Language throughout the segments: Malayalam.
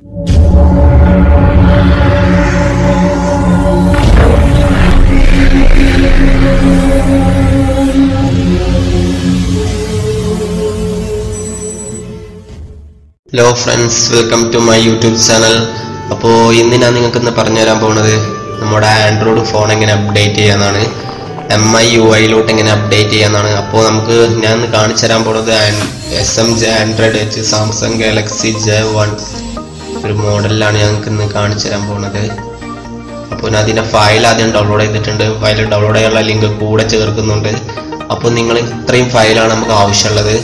Hello friends welcome to my YouTube channel അപ്പോൾ ഇന്ന് ഞാൻ നിങ്ങൾക്ക് ഇന്ന് പറഞ്ഞുതരാൻ പോകുന്നത് നമ്മുടെ ആൻഡ്രോയിഡ് ഫോൺ എങ്ങനെ അപ്ഡേറ്റ് ചെയ്യാന്നാണ്. എം ഐ യു ഐയിലോട്ട് എങ്ങനെ അപ്ഡേറ്റ് ചെയ്യാന്നാണ്. അപ്പോൾ നമുക്ക് ഞാൻ കാണിച്ചു തരാൻ പോകുന്നത് S M J Android H Samsung Galaxy J one ഒരു മോഡലിലാണ് ഞങ്ങൾക്ക് ഇന്ന് കാണിച്ചു തരാൻ പോകുന്നത് അപ്പോൾ ഞാൻ അതിന്റെ ഫയൽ ആദ്യം ഡൗൺലോഡ് ചെയ്തിട്ടുണ്ട്. ഫയൽ ഡൗൺലോഡ് ചെയ്യാനുള്ള ലിങ്ക് കൂടെ ചേർക്കുന്നുണ്ട്. അപ്പോൾ നിങ്ങൾ ഇത്രയും ഫയലാണ് നമുക്ക് ആവശ്യമുള്ളത്.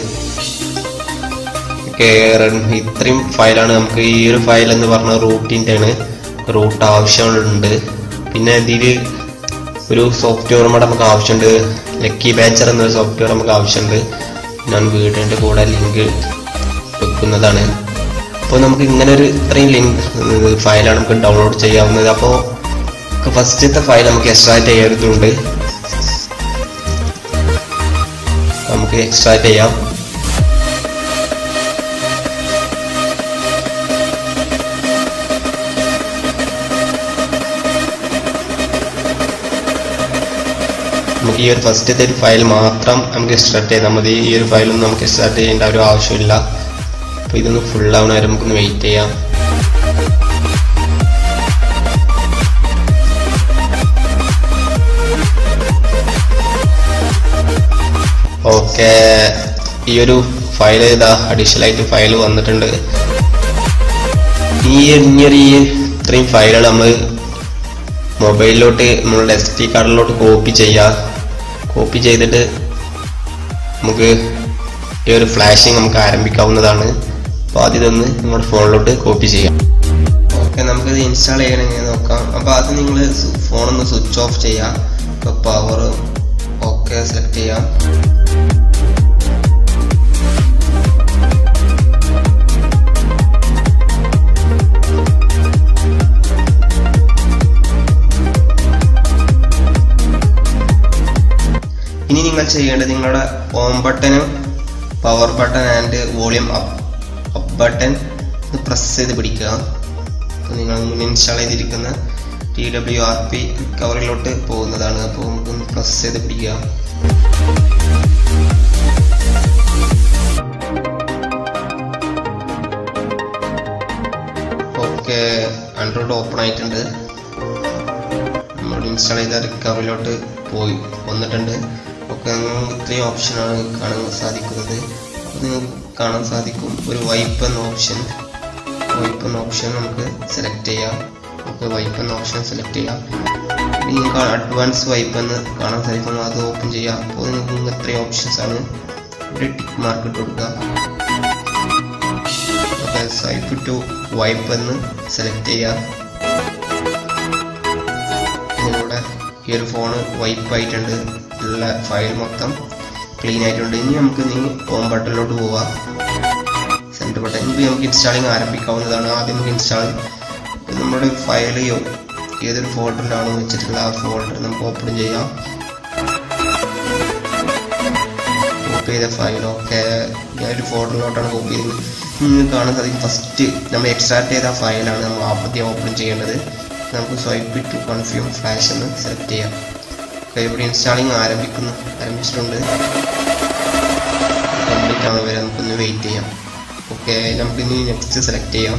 ഇത്രയും ഫയലാണ് നമുക്ക് ഈ ഒരു ഫയൽ എന്ന് പറഞ്ഞ റൂട്ടിന്റെ ആണ്. റൂട്ട് ആവശ്യമുണ്ട്. പിന്നെ ഇതിൽ ഒരു സോഫ്റ്റ്വെയർ കൂടെ നമുക്ക് ആവശ്യമുണ്ട്. ലക്കി ബാച്ചർ എന്നൊരു സോഫ്റ്റ്വെയർ നമുക്ക് ആവശ്യമുണ്ട്. ഞാൻ വീടിന്റെ കൂടെ ലിങ്ക് വെക്കുന്നതാണ്. അപ്പോൾ നമുക്ക് ഇങ്ങനെ ഒരു ഇത്രയും ലിങ്ക് ഫയലാണ് നമുക്ക് ഡൗൺലോഡ് ചെയ്യാവുന്നത്. അപ്പോൾ ഫസ്റ്റത്തെ ഫയൽ നമുക്ക് എക്സ്ട്രാക്ട് ചെയ്യരുതുണ്ട് നമുക്ക് എക്സ്ട്രാക്ട് ചെയ്യാം. നമുക്ക് ഈ ഒരു ഫസ്റ്റത്തെ ഒരു ഫയൽ മാത്രം നമുക്ക് എക്സ്ട്രാക്ട് ചെയ്താൽ മതി. ഈ ഒരു ഫയലൊന്നും നമുക്ക് എക്സ്ട്രാക്ട് ചെയ്യേണ്ട ഒരു ആവശ്യമില്ല. അപ്പോൾ ഇതൊന്ന് ഫുൾ ആവണ വരെ നമുക്കൊന്ന് വെയിറ്റ് ചെയ്യാം. ഓക്കെ ഈ ഒരു ഫയൽ ഇതാ അഡീഷണൽ ആയിട്ട് ഫയൽ വന്നിട്ടുണ്ട്. ഈ ഇനിയൊരു ഈ ഇത്രയും ഫയലുകൾ നമ്മൾ മൊബൈലിലോട്ട് നമ്മളുടെ എസ് ടി കാർഡിലോട്ട് കോപ്പി ചെയ്യുക കോപ്പി ചെയ്തിട്ട് നമുക്ക് ഈ ഒരു ഫ്ലാഷിങ് നമുക്ക് ആരംഭിക്കാവുന്നതാണ്. അപ്പോൾ ആദ്യം നമ്മുടെ ഫോണിലോട്ട് കോപ്പി ചെയ്യാം. ഓക്കെ നമുക്കിത് ഇൻസ്റ്റാൾ ചെയ്യണം എങ്ങനെ നോക്കാം? അപ്പോൾ ആദ്യം നിങ്ങൾ ഫോണൊന്ന് സ്വിച്ച് ഓഫ് ചെയ്യാം. ഇപ്പോൾ പവർ ഓക്കെ സെലക്ട് ചെയ്യാം. ഇനി നിങ്ങൾ ചെയ്യേണ്ടത് നിങ്ങളുടെ home ബട്ടനും power button and volume up button ഒന്ന് പ്രസ് ചെയ്ത് പിടിക്കുക. അപ്പോൾ നിങ്ങൾ ഇൻസ്റ്റാൾ ചെയ്തിരിക്കുന്ന ടി ഡബ്ല്യു ആർ പി കവറിലോട്ട് പോകുന്നതാണ്. അപ്പോൾ നമുക്കൊന്ന് പ്രസ് ചെയ്ത് പിടിക്കുക. ഓക്കെ ആൻഡ്രോയിഡ് ഓപ്പൺ ആയിട്ടുണ്ട്. നമ്മൾ ഇൻസ്റ്റാൾ ചെയ്ത റിക്കവറിലോട്ട് പോയി വന്നിട്ടുണ്ട്. ഒക്കെ ഇത്രയും ഓപ്ഷനാണ് കാണാൻ സാധിക്കുന്നത്. അപ്പോൾ കാണാൻ സാധിക്കും. ഒരു വൈപ്പ് എന്ന ഓപ്ഷൻ വൈപ്പ് എന്ന ഓപ്ഷൻ നമുക്ക് സെലക്ട് ചെയ്യാം. നമുക്ക് വൈപ്പ് എന്ന ഓപ്ഷൻ സെലക്ട് ചെയ്യാം. നിങ്ങൾക്ക് അഡ്വാൻസ് വൈപ്പ് എന്ന് കാണാൻ സാധിക്കും. അത് ഓപ്പൺ ചെയ്യാം. അപ്പോൾ നിങ്ങൾക്ക് ഇത്രയും ഓപ്ഷൻസ് ആണ് ഒരു ടിക്ക് മാർക്ക് ഇട്ട് കൊടുക്കുക. സൈപ്പ് ടു വൈപ്പ് എന്ന് സെലക്ട് ചെയ്യാം നിങ്ങളുടെ ഈ ഒരു ഫോണ് വൈപ്പ് ആയിട്ടുണ്ട്. ഉള്ള ഫയൽ മൊത്തം ക്ലീൻ ആയിട്ടുണ്ട്. ഇനി നമുക്ക് നീ ഹോം ബട്ടണിലോട്ട് പോവാം. സെന്റർ ബട്ടൺ ഇനി നമുക്ക് ഇൻസ്റ്റാളിങ് ആരംഭിക്കാവുന്നതാണ്. ആദ്യം നമുക്ക് ഇൻസ്റ്റാൾ നമ്മുടെ ഫയലെയോ ഏതൊരു ഫോൾഡറിലാണോ വെച്ചിട്ടുള്ള ആ ഫോൾഡർ നമുക്ക് ഓപ്പൺ ചെയ്യാം. കോപ്പി ചെയ്ത ഫയൽ ഓക്കെ ഒരു ഫോൾഡറിലോട്ടാണ് കോപ്പി ചെയ്തത് നിങ്ങൾക്ക് കാണാൻ സാധിക്കും ഫസ്റ്റ് നമ്മൾ എക്സ്ട്രാക്ട് ചെയ്ത ഫയലാണ് നമ്മൾ ആദ്യം ഓപ്പൺ ചെയ്യേണ്ടത്. നമുക്ക് സ്വൈപ്പ് ടു കൺഫ്യൂം ഫ്ലാഷ് എന്ന് സെലക്ട് ചെയ്യാം. ഇവിടെ ഇൻസ്റ്റാളിങ് ആരംഭിക്കുന്നു ആരംഭിച്ചിട്ടുണ്ട്. കംപ്ലീറ്റ് ആവുന്ന വരെ നമുക്കൊന്ന് വെയിറ്റ് ചെയ്യാം. ഓക്കെ നമുക്ക് ഇനി നെക്സ്റ്റ് സെലക്ട് ചെയ്യാം.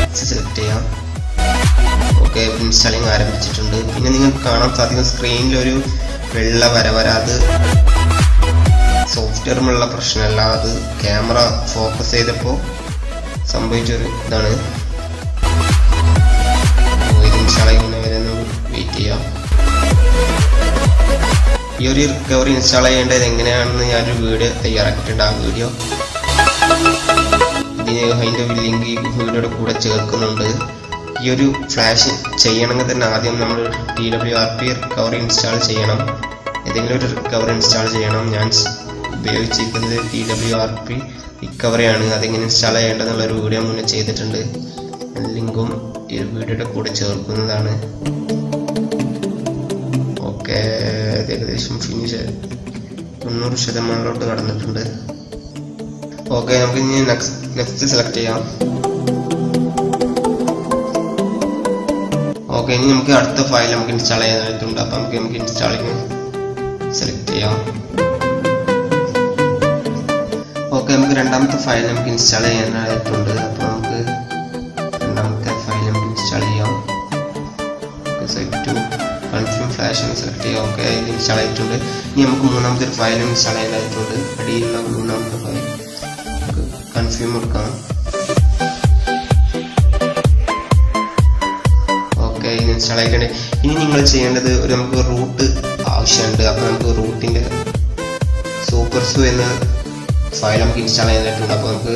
നെക്സ്റ്റ് സെലക്ട് ചെയ്യാം. ഓക്കെ ഇൻസ്റ്റാളിങ് ആരംഭിച്ചിട്ടുണ്ട്. പിന്നെ നിങ്ങൾക്ക് കാണാൻ സാധിക്കും സ്ക്രീനിൽ ഒരു വെള്ള വര വര. അത് സോഫ്റ്റ്വെയറുമുള്ള പ്രശ്നമല്ല. അത് ക്യാമറ ഫോക്കസ് ചെയ്തപ്പോൾ സംഭവിച്ചൊരു ഇതാണ്. ഈ ഒരു റിക്കവറി ഇൻസ്റ്റാൾ ചെയ്യേണ്ടത് എങ്ങനെയാണെന്ന് ഞാനൊരു വീഡിയോ തയ്യാറാക്കിയിട്ടുണ്ട്. ആ വീഡിയോ ഇതിന് അതിന്റെ ലിങ്ക് ഈ വീഡിയോയുടെ കൂടെ ചേർക്കുന്നുണ്ട്. ഈ ഒരു ഫ്ലാഷ് ചെയ്യണമെങ്കിൽ തന്നെ ആദ്യം നമ്മൾ T W R P recovery install ചെയ്യണം. ഏതെങ്കിലും ഒരു റിക്കവറി ഇൻസ്റ്റാൾ ചെയ്യണം. ഞാൻ ഉപയോഗിച്ചിരിക്കുന്നത് ടി ഡബ്ല്യു ആർ പി റിക്കവറിയാണ് അതെങ്ങനെ ഇൻസ്റ്റാൾ ചെയ്യേണ്ടതെന്നുള്ള ഒരു വീഡിയോ മുന്നേ ചെയ്തിട്ടുണ്ട്. ലിങ്കും ഈ വീഡിയോയുടെ കൂടെ ചേർക്കുന്നതാണ്. ഏകദേശം ഫിനിഷ് തൊണ്ണൂറ് ശതമാനത്തിലോട്ട് കടന്നിട്ടുണ്ട്. ഓക്കെ നമുക്ക് ഇനി നെക്സ്റ്റ് നെക്സ്റ്റ് സെലക്ട് ചെയ്യാം. ഓക്കെ ഇനി നമുക്ക് അടുത്ത ഫയൽ നമുക്ക് ഇൻസ്റ്റാൾ ചെയ്യാനായിട്ടുണ്ട്. അപ്പം നമുക്ക് നമുക്ക് ഇൻസ്റ്റാളിങ് സെലക്ട് ചെയ്യാം. ഓക്കെ നമുക്ക് രണ്ടാമത്തെ ഫയൽ നമുക്ക് ഇൻസ്റ്റാൾ ചെയ്യാനായിട്ടുണ്ട്. അപ്പോൾ എന്ന് സെലക്ട് ചെയ്യുക ഓക്കെ. അതിൽ ഇൻസ്റ്റാൾ ആയിട്ടുണ്ട് ഇനി നമുക്ക് മൂന്നാമത്തെ ഒരു ഫയലും ഇൻസ്റ്റാൾ ചെയ്തായിട്ടുണ്ട് അടിയിലുള്ള മൂന്നാമത്തെ ഫയൽ നമുക്ക് കൺഫ്യൂം കൊടുക്കാം. ഓക്കെ ഇത് ഇൻസ്റ്റാൾ ആയിട്ടുണ്ട് ഇനി നിങ്ങൾ ചെയ്യേണ്ടത് ഒരു നമുക്ക് റൂട്ട് ആവശ്യമുണ്ട്. അപ്പോൾ നമുക്ക് റൂട്ടിന്റെ സൂപ്പർസു എന്ന ഫയൽ നമുക്ക് ഇൻസ്റ്റാൾ ചെയ്തിട്ടുണ്ട് അപ്പോൾ നമുക്ക്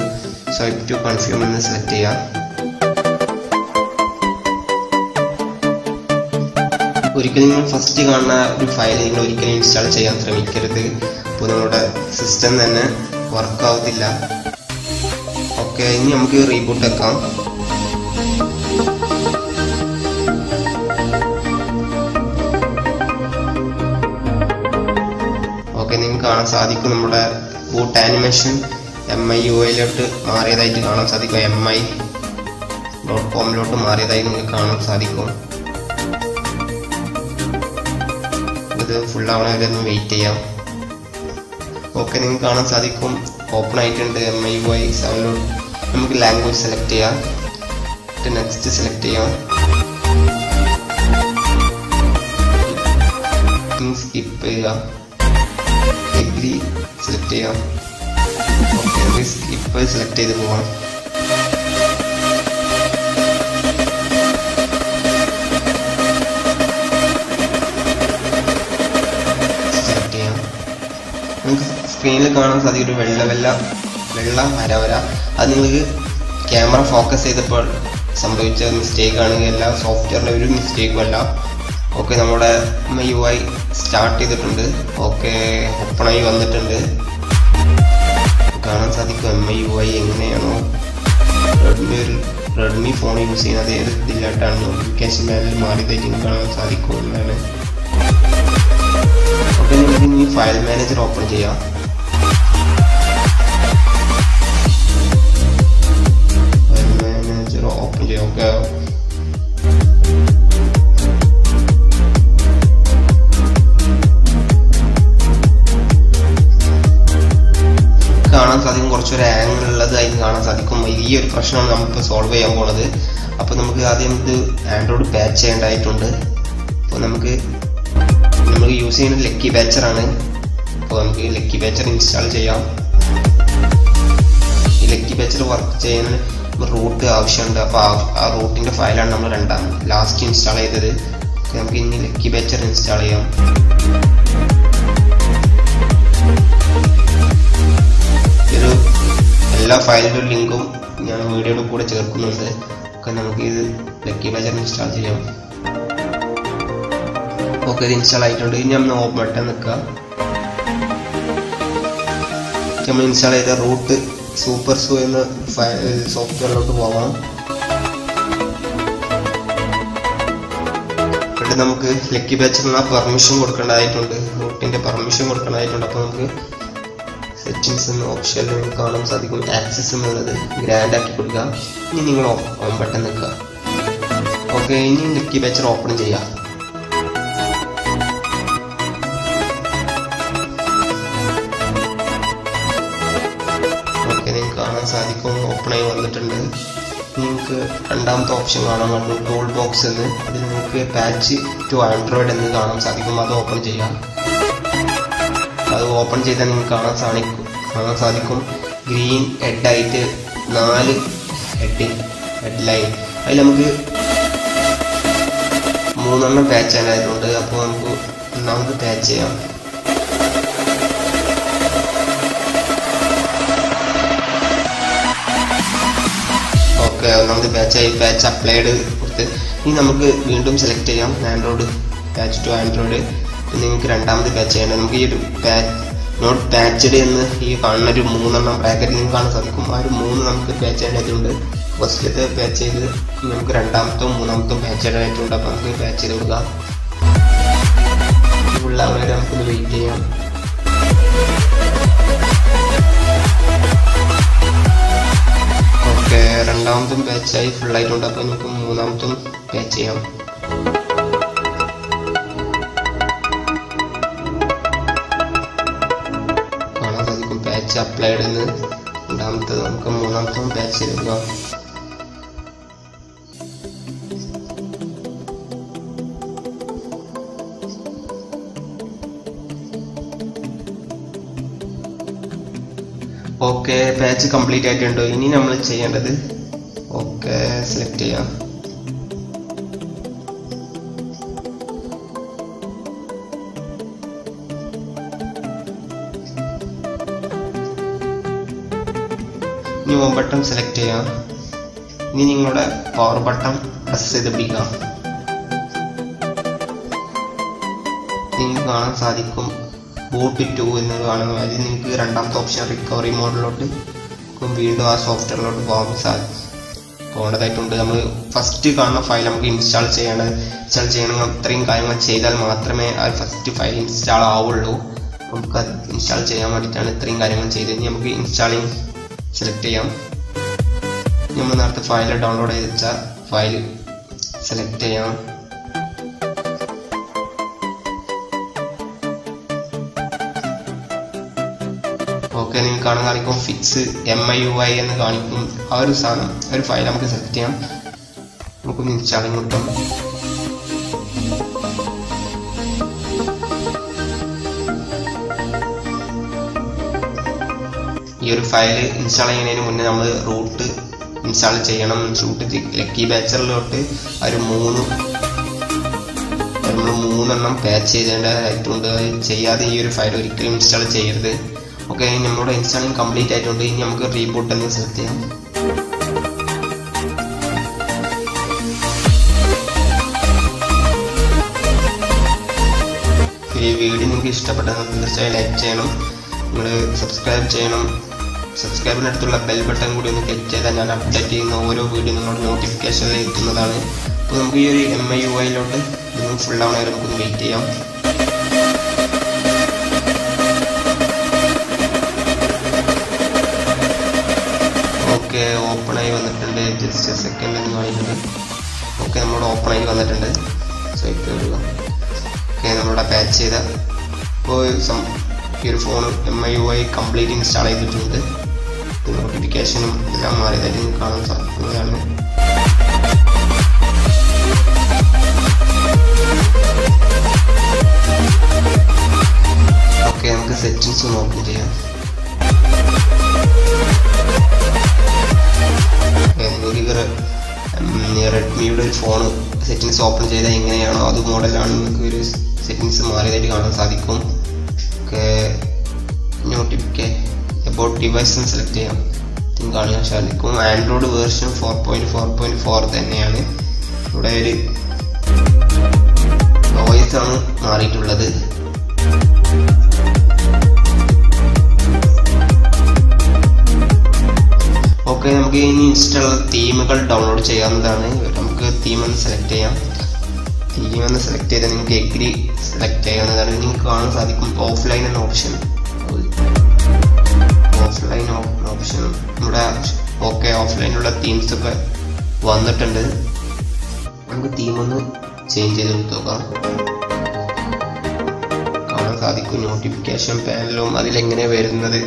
സ്വൈപ്പ് ടു കൺഫ്യൂം എന്ന് സെലക്ട് ചെയ്യാം. ഒരിക്കലും നിങ്ങൾ ഫസ്റ്റ് കാണുന്ന ഒരു ഫയൽ നിങ്ങൾ ഒരിക്കലും ഇൻസ്റ്റാൾ ചെയ്യാൻ ശ്രമിക്കരുത്. അപ്പോൾ നിങ്ങളുടെ സിസ്റ്റം തന്നെ വർക്ക് ആവത്തില്ല. ഓക്കെ ഇനി നമുക്ക് റീബൂട്ട് വെക്കാം. ഓക്കെ നിങ്ങൾക്ക് കാണാൻ സാധിക്കും നമ്മുടെ boot animation M I U ഐയിലോട്ട് മാറിയതായിട്ട് കാണാൻ സാധിക്കും. എം ഐ ഡോട്ട് കോമിലോട്ട് മാറിയതായി നിങ്ങൾക്ക് കാണാൻ സാധിക്കും. ഇത് ഫുൾ ആവണ വരെ ഒന്ന് വെയിറ്റ് ചെയ്യാം. ഓക്കെ നിങ്ങൾക്ക് കാണാൻ സാധിക്കും. ഓപ്പൺ ആയിട്ടുണ്ട് എം ഐ വൈ സെവനിലോട്ട് നമുക്ക് ലാംഗ്വേജ് സെലക്ട് ചെയ്യാം. നെക്സ്റ്റ് സെലക്ട് ചെയ്യാം. സ്കിപ്പ് ചെയ്യുക. എഗ്രി സെലക്ട് ചെയ്യാം. സ്കിപ്പ് സെലക്ട് ചെയ്ത് പോവാം സ്ക്രീനിൽ കാണാൻ സാധിക്കും ഒരു വെള്ള വെള്ള വെള്ള വര വര അത് നിങ്ങൾക്ക് ക്യാമറ ഫോക്കസ് ചെയ്തപ്പോൾ സംഭവിച്ച മിസ്റ്റേക്ക് ആണെങ്കിൽ എല്ലാ സോഫ്റ്റ്വെയറിലെ ഒരു മിസ്റ്റേക്കും അല്ല. ഓക്കെ നമ്മുടെ യു ഐ സ്റ്റാർട്ട് ചെയ്തിട്ടുണ്ട്. ഓക്കെ ഓപ്പണായി വന്നിട്ടുണ്ട്. കാണാൻ സാധിക്കും എം ഐ യു ഐ എങ്ങനെയാണോ റെഡ്മി ഒരു റെഡ്മി ഫോൺ യൂസ് ചെയ്യുന്നത്. ഏത് ഇതിലായിട്ടാണ് നോട്ടിഫിക്കേഷൻ പാനൽ മാറിയതായിട്ട് കാണാൻ സാധിക്കും എന്നാണ് ഓക്കെ നമുക്ക് ഫയൽ മാനേജർ ഓപ്പൺ ചെയ്യാം. നമുക്ക് ആൻഡ്രോയിഡ് പാച്ച് ചെയ്യേണ്ടതായിട്ടുണ്ട്. അപ്പോൾ നമുക്ക് നമ്മൾ യൂസ് ചെയ്യുന്നത് ലക്കി ബാച്ചറാണ് അപ്പോൾ നമുക്ക് ലക്കി ബാച്ചർ ഇൻസ്റ്റാൾ ചെയ്യാം. ഈ ലക്കി ബാച്ചർ വർക്ക് ചെയ്യാൻ റൂട്ട് ആവശ്യമുണ്ട്. അപ്പോൾ ആ റൂട്ടിന്റെ ഫയലാണ് നമ്മൾ രണ്ടാം ലാസ്റ്റ് ഇൻസ്റ്റാൾ ചെയ്തത്. നമുക്ക് ഇനി ലക്കി ബാച്ചർ ഇൻസ്റ്റാൾ ചെയ്യാം. ഒരു എല്ലാ ഫയലിന്റെ ലിങ്കും ഞാൻ വീഡിയോയുടെ കൂടെ ചേർക്കുന്നുണ്ട്. ഒക്കെ നമുക്ക് ഇത് ലക്കി ബജർ ഇൻസ്റ്റാൾ ചെയ്യാം. ഓക്കെ ഇത് ഇൻസ്റ്റാൾ ആയിട്ടുണ്ട്. ഇനി നമ്മൾ ഓപ്പൺ ബട്ടൺ നിൽക്കുക. നമ്മൾ ഇൻസ്റ്റാൾ ചെയ്ത റൂട്ട് സൂപ്പർ സൂ എന്ന സോഫ്റ്റ്വെയറിലോട്ട് പോകാം എന്നിട്ട് നമുക്ക് ലക്കി ബാച്ചിനുള്ള പെർമിഷൻ കൊടുക്കേണ്ടതായിട്ടുണ്ട്. റൂട്ടിന്റെ പെർമിഷൻ കൊടുക്കേണ്ടതായിട്ടുണ്ട്. അപ്പോൾ നമുക്ക് സെറ്റിങ്സ് എന്ന ഓപ്ഷനിൽ കാണാൻ സാധിക്കും. ആക്സസ് എന്നുള്ളത് ഗ്രാൻഡ് ആക്കി കൊടുക്കുക. ഇനി നിങ്ങൾ ഓൺ ബട്ടൺ നിൽക്കുക. ഓക്കെ ഇനി ലക്കി ബാച്ചർ ഓപ്പൺ ചെയ്യാം സാധിക്കും ഓപ്പൺ ആയി വന്നിട്ടുണ്ട്. നിങ്ങൾക്ക് രണ്ടാമത്തെ ഓപ്ഷൻ കാണാൻ കണ്ടു ടൂൾ ബോക്സ് എന്ന്. അതിൽ നിങ്ങൾക്ക് പാച്ച് ടു ആൻഡ്രോയിഡ് എന്ന് കാണാൻ സാധിക്കും. അത് ഓപ്പൺ ചെയ്യാം. അത് ഓപ്പൺ ചെയ്താൽ നിങ്ങൾക്ക് കാണാൻ സാധിക്കും കാണാൻ സാധിക്കും. ഗ്രീൻ ഹെഡായിട്ട് നാല് ഹെഡ് ഹെഡ് ലൈൻ അതിൽ നമുക്ക് മൂന്നെണ്ണം പാച്ച് ചെയ്യാനായതുകൊണ്ട് അപ്പോൾ നമുക്ക് ഒന്നാമത് പാച്ച് ചെയ്യാം. ഓക്കെ ഒന്നാമത് പാച്ചായി പാച്ച് അപ്ലൈഡ് കൊടുത്ത് ഇനി നമുക്ക് വീണ്ടും സെലക്ട് ചെയ്യാം. ആൻഡ്രോയിഡ് പാച്ച് ടു ആൻഡ്രോയിഡ് നിങ്ങൾക്ക് രണ്ടാമത് പാച്ച് ചെയ്യണം നമുക്ക് ഈ ഒരു പാച്ച് നോട്ട് പാച്ചഡ് എന്ന് ഈ കാണുന്ന ഒരു മൂന്നെണ്ണം ബ്രാക്കറ്റിൽ നിങ്ങൾക്ക് കാണാൻ സാധിക്കും. ആ ഒരു മൂന്ന് നമുക്ക് പാച്ച് ചെയ്യേണ്ടതുണ്ട്. ഫസ്റ്റത്തെ ബാച്ച് ചെയ്ത് നമുക്ക് രണ്ടാമത്തും മൂന്നാമത്തും പാച്ച് ആയിട്ടുണ്ട് അപ്പോൾ നമുക്ക് ബാച്ച് ചെയ്ത് കൊടുക്കാം. വരെ നമുക്കൊന്ന് വെയിറ്റ് ചെയ്യാം. ഓക്കെ രണ്ടാമത്തും ബാച്ചായി ഫുള്ളായിട്ടുണ്ട് അപ്പോൾ നമുക്ക് മൂന്നാമത്തും ബാച്ച് ചെയ്യാം. കാണാൻ സാധിക്കും. ബാച്ച് അപ്ലൈഡ് എന്ന് രണ്ടാമത്തത് നമുക്ക് മൂന്നാമത്തും ബാച്ച് ചെയ്തെടുക്കാം ഓക്കെ പാച്ച് കംപ്ലീറ്റ് ആയിട്ടുണ്ട്. ഇനി നമ്മൾ ചെയ്യേണ്ടത് ഓക്കെ സെലക്ട് ചെയ്യാം. ന്യൂ ബട്ടൺ സെലക്ട് ചെയ്യാം. ഇനി നിങ്ങളുടെ പവർ ബട്ടൺ പ്രസ് ചെയ്ത് പിടിക്കാം. നിങ്ങൾക്ക് കാണാൻ സാധിക്കും. ബൂട്ട് ടു എന്ന് കാണുന്നു അതിൽ നിങ്ങൾക്ക് രണ്ടാമത്തെ ഓപ്ഷൻ റിക്കവറി മോഡിലോട്ട് വീണ്ടും ആ സോഫ്റ്റ്വെയറിലോട്ട് പോകാൻ സാധിക്കും പോകേണ്ടതായിട്ടുണ്ട്. നമ്മൾ ഫസ്റ്റ് കാണുന്ന ഫയൽ നമുക്ക് ഇൻസ്റ്റാൾ ചെയ്യണം. ഇൻസ്റ്റാൾ ചെയ്യണമെങ്കിൽ അത്രയും കാര്യങ്ങൾ ചെയ്താൽ മാത്രമേ ആ ഫസ്റ്റ് ഫയൽ ഇൻസ്റ്റാൾ ആവുള്ളൂ. നമുക്ക് അത് ഇൻസ്റ്റാൾ ചെയ്യാൻ വേണ്ടിയിട്ടാണ് ഇത്രയും കാര്യങ്ങൾ ചെയ്തത്. നമുക്ക് ഇൻസ്റ്റാളിങ് സെലക്ട് ചെയ്യാം. നമ്മൾ നേരത്തെ ഫയൽ ഡൗൺലോഡ് ചെയ്ത് വെച്ചാൽ ഫയൽ സെലക്ട് ചെയ്യാം. നിങ്ങൾ കാണാൻ കാണിക്കും. Fix M I U I എന്ന് കാണിക്കും. ആ ഒരു സാധനം ഒരു ഫയൽ നമുക്ക് സെലക്ട് ചെയ്യാം. നമുക്ക് ഇൻസ്റ്റാളിങ് കിട്ടും ഈ ഒരു ഫയൽ ഇൻസ്റ്റാൾ ചെയ്യുന്നതിന് മുന്നേ നമ്മൾ റൂട്ട് ഇൻസ്റ്റാൾ ചെയ്യണം. റൂട്ട് ലക്കി ബാച്ചറിലോട്ട് ഒരു മൂന്ന് നമ്മൾ മൂന്നെണ്ണം പാച്ച് ചെയ്തേണ്ടതായിട്ടുണ്ട് ചെയ്യാതെ ഈ ഒരു ഫയൽ ഒരിക്കലും ഇൻസ്റ്റാൾ ചെയ്യരുത്. ഓക്കെ നമ്മുടെ ഇൻസ്റ്റാളിങ് കംപ്ലീറ്റ് ആയിട്ടുണ്ട്. ഇനി നമുക്ക് റീബൂട്ട് എന്ന് സെലക്ട് ചെയ്യാം. ഈ വീഡിയോ നിങ്ങൾക്ക് ഇഷ്ടപ്പെട്ടെന്ന് തീർച്ചയായും ലൈക്ക് ചെയ്യണം. നിങ്ങൾ സബ്സ്ക്രൈബ് ചെയ്യണം. സബ്സ്ക്രൈബിനടുത്തുള്ള ബെൽ ബട്ടൺ കൂടി ഒന്ന് ക്ലിക്ക് ചെയ്താൽ ഞാൻ അപ്ഡേറ്റ് ചെയ്യുന്ന ഓരോ വീഡിയോ നിങ്ങളുടെ നോട്ടിഫിക്കേഷനിൽ എത്തുന്നതാണ്. അപ്പോൾ നമുക്ക് ഈ ഒരു എം ഐ യു ഐയിലോട്ട് ഫുൾ ആവണേ നമുക്ക് വെയിറ്റ് ചെയ്യാം. ആയി വന്നിട്ടുണ്ട്. ജസ്റ്റ് സെക്കൻഡ് എന്ന് കാണിക്കുന്നത് ഓക്കെ നമ്മുടെ ഓപ്പൺ ആയി വന്നിട്ടുണ്ട് സൈറ്റ് വിടുക ഓക്കെ നമ്മളിവിടെ പാച്ച് ചെയ്ത ഇപ്പോൾ ഈ ഒരു phone M I U I complete install ചെയ്തിട്ടുണ്ട്. നോട്ടിഫിക്കേഷനും എല്ലാം മാറിയതായിട്ട് നിങ്ങൾക്ക് കാണാൻ സാധിക്കുന്നതാണ്. ഓക്കെ നമുക്ക് സെറ്റിങ്സ് നോക്കുകയും ചെയ്യാം. നിങ്ങൾക്ക് റെഡ്മിയുടെ ഒരു ഫോൺ സെറ്റിങ്സ് ഓപ്പൺ ചെയ്താൽ എങ്ങനെയാണോ അത് മോഡലാണ് നിങ്ങൾക്ക് ഒരു സെറ്റിങ്സ് മാറിയതായിട്ട് കാണാൻ സാധിക്കും. നോട്ടിഫിക്കേ അബൌട്ട് ഡിവൈസ് സെലക്ട് ചെയ്യാം. കാണാൻ സാധിക്കും. Android version four point four point four തന്നെയാണ്. ഇവിടെ ഒരു വോയിസ് ആണ് മാറിയിട്ടുള്ളത്. ഇനി ഇൻസ്റ്റാൾ തീമുകൾ ഡൗൺലോഡ് ചെയ്യാവുന്നതാണ്. നമുക്ക് തീം ഒന്ന് സെലക്ട് ചെയ്യാം. തീം ഒന്ന് സെലക്ട് ചെയ്താൽ നിങ്ങൾക്ക് എഗ്രി സെലക്ട് ചെയ്യാവുന്നതാണ്. നിങ്ങൾക്ക് കാണാൻ സാധിക്കും ഓഫ്ലൈൻ എന്ന ഓപ്ഷൻ ഓഫ്ലൈൻ ഓപ്ഷൻ നമ്മുടെ ഓക്കെ ഓഫ്ലൈനിലുള്ള തീംസ് ഒക്കെ വന്നിട്ടുണ്ട്. നമുക്ക് തീം ഒന്ന് ചേഞ്ച് ചെയ്ത് നോക്കാം സാധിക്കും. നോട്ടിഫിക്കേഷൻ പാനലും അതിലെങ്ങനെ വരുന്നത്?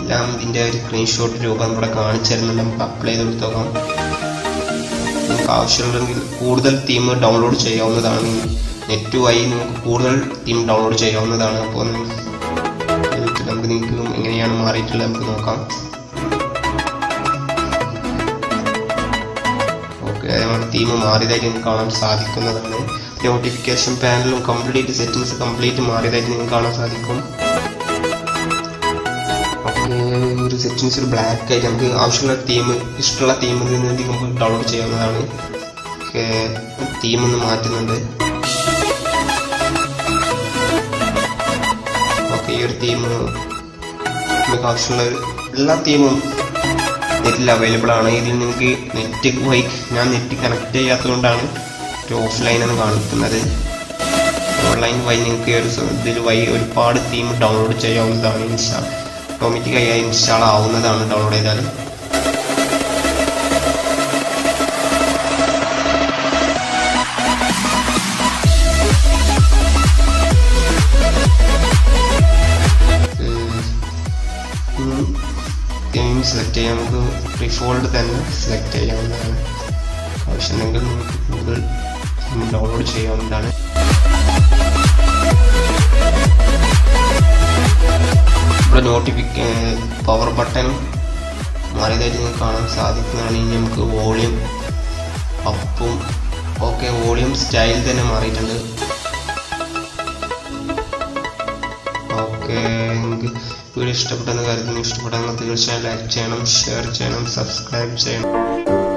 എല്ലാം ഇതിന്റെ ഒരു സ്ക്രീൻഷോട്ട് രൂപം ഇവിടെ കാണിച്ചു തരുന്നുണ്ട്. നമുക്ക് അപ്ലൈ ചെയ്ത് കൊടുത്തോക്കാം നിങ്ങൾക്ക് ആവശ്യമുണ്ടെങ്കിൽ കൂടുതൽ തീം ഡൗൺലോഡ് ചെയ്യാവുന്നതാണ്. നെറ്റ് വഴി നമുക്ക് കൂടുതൽ തീം ഡൗൺലോഡ് ചെയ്യാവുന്നതാണ്. അപ്പോൾ നമുക്ക് നിങ്ങൾക്ക് എങ്ങനെയാണ് മാറിയിട്ടുള്ളത് നമുക്ക് നോക്കാം. ഓക്കെ തീം മാറിയതായിട്ട് കാണാൻ സാധിക്കുന്നതാണ്. നോട്ടിഫിക്കേഷൻ പാനലും കംപ്ലീറ്റ് സെറ്റിങ്സ് കംപ്ലീറ്റ് മാറിയതായിട്ട് നിങ്ങൾക്ക് കാണാൻ സാധിക്കും. ഒരു സെറ്റിങ്സ് ഒരു ബ്ലാക്ക് ആയിട്ട് നമുക്ക് ആവശ്യമുള്ള തീം ഇഷ്ടമുള്ള തീമിൽ നിന്ന് നമുക്ക് ഡൗൺലോഡ് ചെയ്യാവുന്നതാണ്. തീം ഒന്ന് മാറ്റുന്നുണ്ട്. ഓക്കെ ഈ ഒരു തീം നമുക്ക് ആവശ്യമുള്ള എല്ലാ തീമും നെറ്റിൽ അവൈലബിൾ ആണ്. ഇതിൽ നിങ്ങൾക്ക് നെറ്റ് വൈ ഞാൻ നെറ്റ് കണക്ട് ചെയ്യാത്തതുകൊണ്ടാണ് ജസ്റ്റ് ഓഫ് ആണ് കാണിക്കുന്നത്. ഓൺലൈൻ വഴി നിങ്ങൾക്ക് ഒരു ഇതിൽ വഴി ഒരുപാട് തീം ഡൗൺലോഡ് ചെയ്യാവുന്നതാണ് ഇൻസ്റ്റാൾ ഓട്ടോമാറ്റിക്കായി ഇൻസ്റ്റാൾ ആവുന്നതാണ് ഡൗൺലോഡ് ചെയ്താൽ ഗെയിം സെലക്ട് ചെയ്യാൻ നമുക്ക് ഡിഫോൾട്ട് തന്നെ സെലക്ട് ചെയ്യാവുന്നതാണ്. ആവശ്യമുണ്ടെങ്കിൽ നമുക്ക് കൂടുതൽ ഡൗൺലോഡ് ചെയ്യാവുന്നതാണ് ഇവിടെ നോട്ടിഫിക്ക പവർ ബട്ടൺ മാറിയതായിട്ട് നിങ്ങൾക്ക് കാണാൻ സാധിക്കുന്നതാണ്. ഇനി നമുക്ക് വോളിയം അപ്പും ഓക്കെ വോളിയം സ്റ്റൈൽ തന്നെ മാറിയിട്ടുണ്ട്. ഓക്കെ നിങ്ങൾക്ക് വീഡിയോ ഇഷ്ടപ്പെട്ടെന്ന് കരുതുന്നു ഇഷ്ടപ്പെട്ടാൽ തീർച്ചയായും ലൈക്ക് ചെയ്യണം ഷെയർ ചെയ്യണം സബ്സ്ക്രൈബ് ചെയ്യണം.